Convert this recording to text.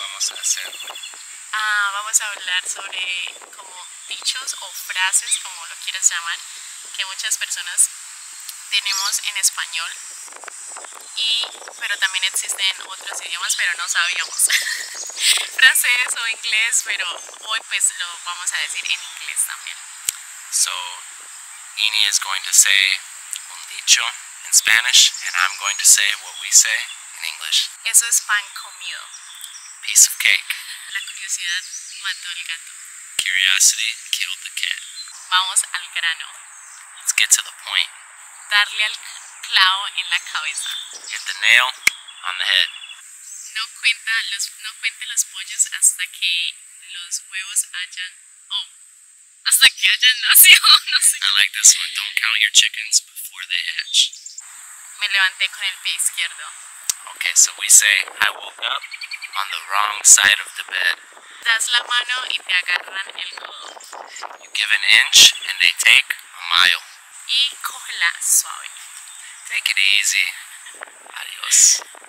vamos a hacer? Ah, vamos a hablar sobre como dichos o frases, como lo quieras llamar, que muchas personas tenemos en español y pero también existen otros idiomas pero no sabíamos francés o inglés pero hoy pues lo vamos a decir en inglés también So, Ini is going to say un dicho in Spanish, and I'm going to say what we say in English. eso es pan comido Piece of cake. la curiosidad mató al gato Curiosity killed the cat. vamos al grano Let's get to the point. darle al clavo en la cabeza Hit the nail on the head. no cuenta los no cuente los pollos hasta que los huevos hayan oh hasta que hayan nacido no sé I like this one. Don't count your chickens before they hatch. me levanté con el pie izquierdo Okay, so we say, I woke up on the wrong side of the bed. das la mano y te agarran el codo You give an inch, and they take a mile. y cógela suave Take it easy. Adios.